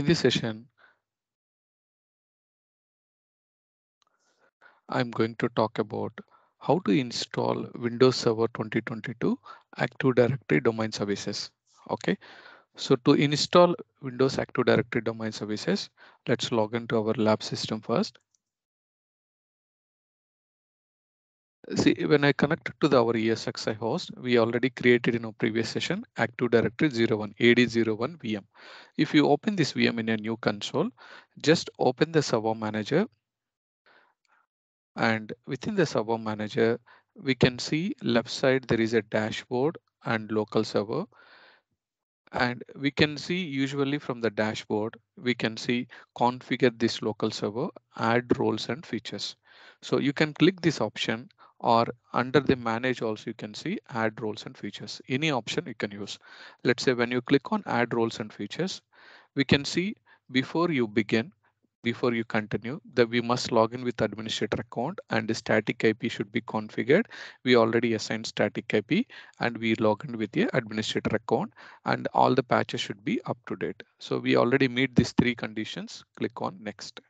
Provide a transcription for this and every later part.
In this session, I'm going to talk about how to install Windows Server 2022 Active Directory Domain Services. Okay, so to install Windows Active Directory Domain Services, let's log into our lab system first. See, when I connect to the, our ESXi host, we already created in our previous session Active Directory 01 AD01 VM. If you open this VM in a new console, just open the server manager. And within the server manager, we can see left side there is a dashboard and local server. And we can see usually from the dashboard, we can see configure this local server, add roles and features. So you can click this option or under the manage also you can see add roles and features. Any option you can use. Let's say when you click on add roles and features, we can see before you begin, before you continue that we must log in with administrator account and the static IP should be configured. We already assigned static IP and we log in with the administrator account and all the patches should be up to date. So we already meet these three conditions. Click on next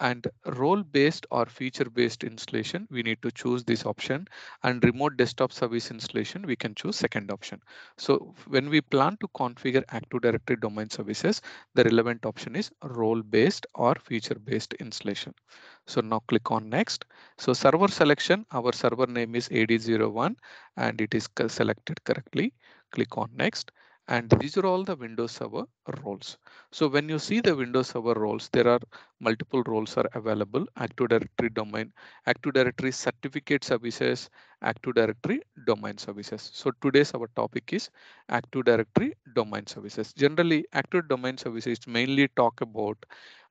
and role based or feature based installation we need to choose this option. And remote desktop service installation we can choose second option. So when we plan to configure active directory domain services the relevant option is role based or feature based installation. So now click on next. So server selection our server name is ad01 and it is selected correctly. Click on next and these are all the Windows Server roles. So when you see the Windows Server roles, there are multiple roles are available. Active Directory domain, Active Directory certificate services, Active Directory domain services. So today's our topic is Active Directory domain services. Generally, Active Domain Services mainly talk about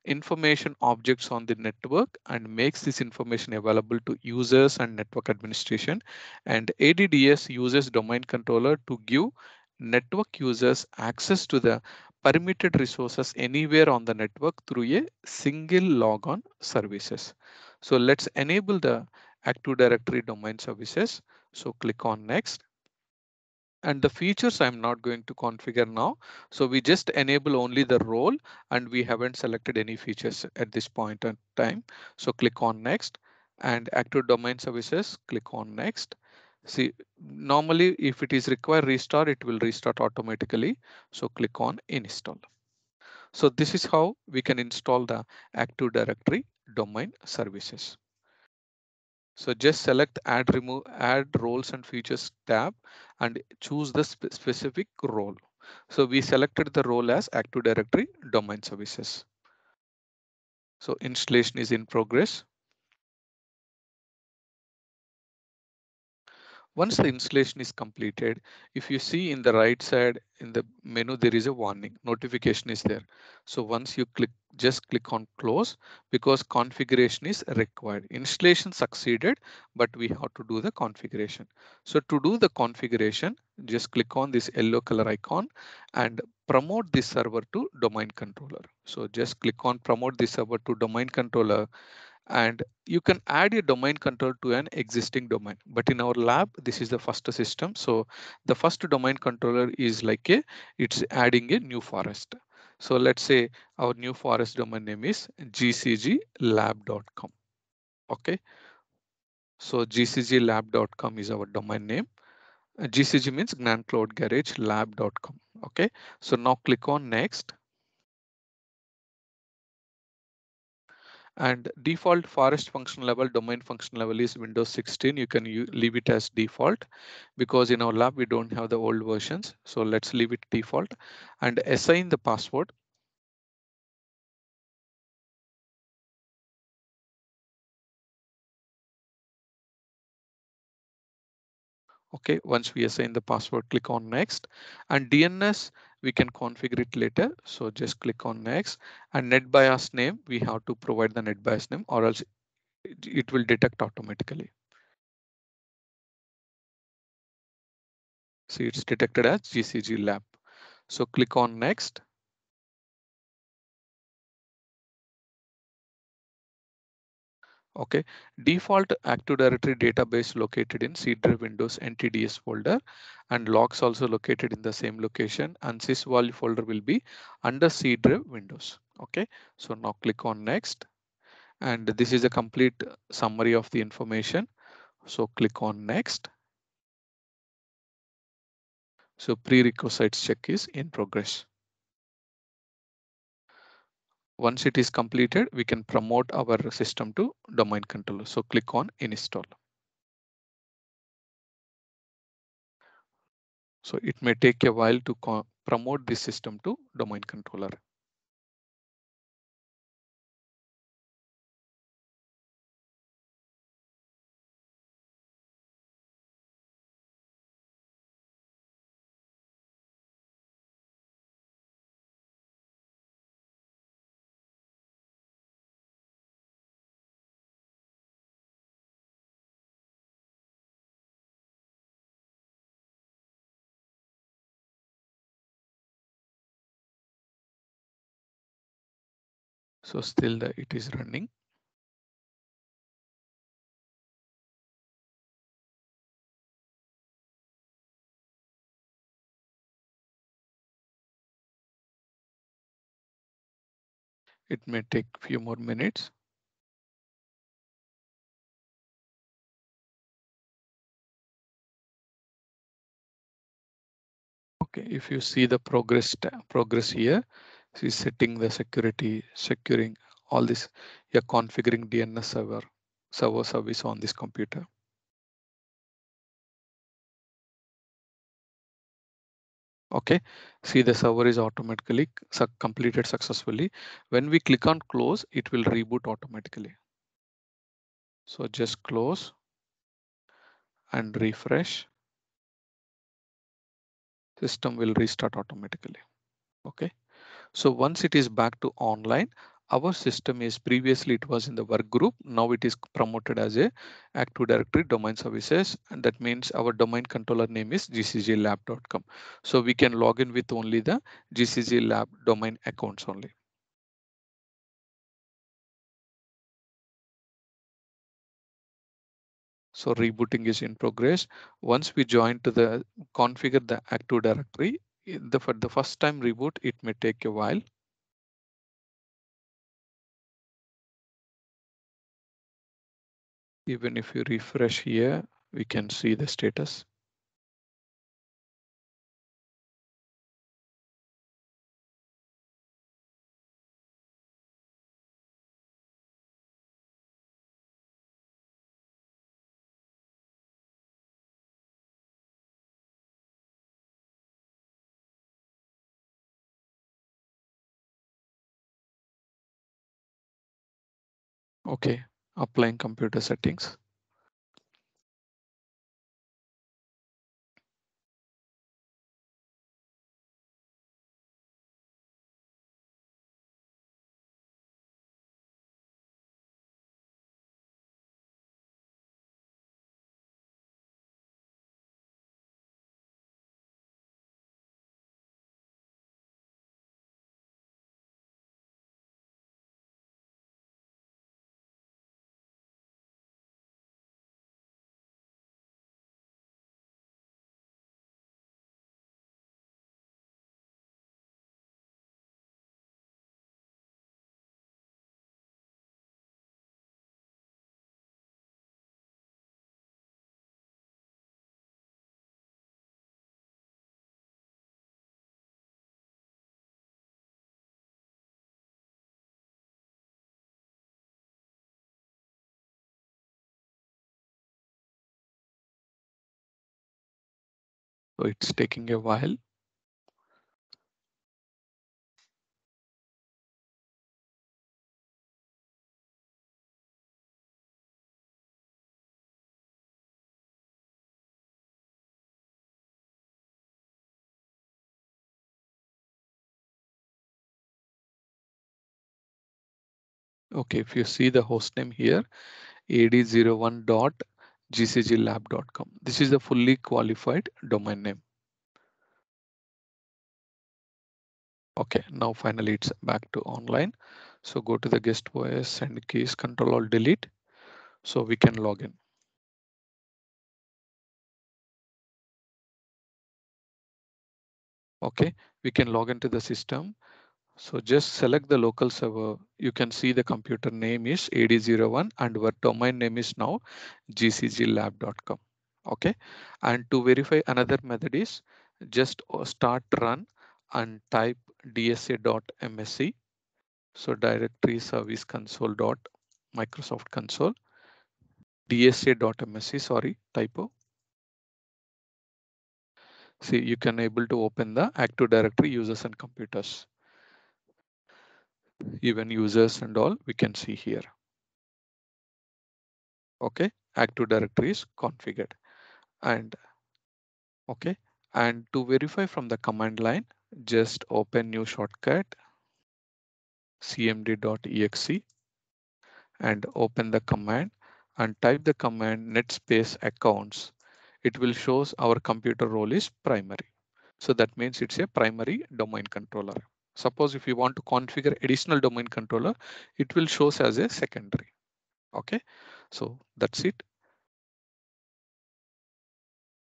information objects on the network and makes this information available to users and network administration. And ADDS uses domain controller to give network users access to the permitted resources anywhere on the network through a single logon services. So let's enable the Active Directory domain services. So click on next. And the features I'm not going to configure now. So we just enable only the role and we haven't selected any features at this point in time. So click on next and active domain services, click on next. See, normally if it is required restart, it will restart automatically. So click on install. So this is how we can install the Active Directory domain services. So just select add remove add roles and features tab and choose the spe specific role. So we selected the role as Active Directory domain services. So installation is in progress. Once the installation is completed, if you see in the right side in the menu, there is a warning notification is there. So once you click, just click on close because configuration is required. Installation succeeded, but we have to do the configuration. So to do the configuration, just click on this yellow color icon and promote this server to domain controller. So just click on promote this server to domain controller and you can add a domain control to an existing domain. But in our lab this is the first system. So the first domain controller is like a it's adding a new forest. So let's say our new forest domain name is gcglab.com okay? So gcglab.com is our domain name. Uh, gcg means gnan cloud garage lab.com okay? So now click on next and default forest function level domain function level is windows 16 you can leave it as default because in our lab we don't have the old versions. So let's leave it default and assign the password okay once we assign the password click on next and dns we can configure it later. So just click on next and NetBIOS name. We have to provide the NetBIOS name or else it will detect automatically. See, it's detected as GCG lab. So click on next. Okay, default Active Directory database located in C drive Windows NTDS folder and logs also located in the same location and sysvol folder will be under C drive Windows. Okay, so now click on next and this is a complete summary of the information. So click on next. So prerequisites check is in progress. Once it is completed, we can promote our system to domain controller. So click on install. So it may take a while to promote this system to domain controller. So still the, it is running. It may take few more minutes. Okay, if you see the progress progress here, see setting the security, securing all this, you're configuring DNS server, server service on this computer. Okay, see the server is automatically completed successfully. When we click on close, it will reboot automatically. So just close and refresh. System will restart automatically. Okay, so once it is back to online, our system is previously it was in the work group. Now it is promoted as a Active Directory domain services. And that means our domain controller name is gcglab.com. So we can log in with only the GCG lab domain accounts only. So rebooting is in progress. Once we join to the configure the Active Directory, the, for the first time reboot, it may take a while. Even if you refresh here, we can see the status. Okay, applying computer settings. So it's taking a while. Okay, if you see the hostname here, ad01.gcglab.com. This is a fully qualified domain name. Okay, now finally it's back to online. So go to the guest OS and keys control or delete. So we can log in. Okay, we can log into the system. So just select the local server. You can see the computer name is AD01 and our domain name is now gcglab.com. Okay, and to verify another method is just uh, start run and type dsa.msc. So directory service console dot Microsoft console dsa.msc sorry typo see you can able to open the active directory users and computers even users and all we can see here. Okay active directory is configured. And okay and to verify from the command line just open new shortcut cmd.exe and open the command and type the command netspace accounts. It will shows our computer role is primary. So that means it's a primary domain controller suppose if you want to configure additional domain controller it will shows as a secondary. Okay? So that's it.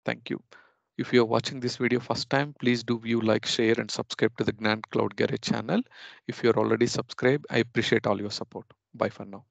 Thank you. If you are watching this video first time please do view like share and subscribe to the Gnan Cloud Garage channel. If you're already subscribed I appreciate all your support. Bye for now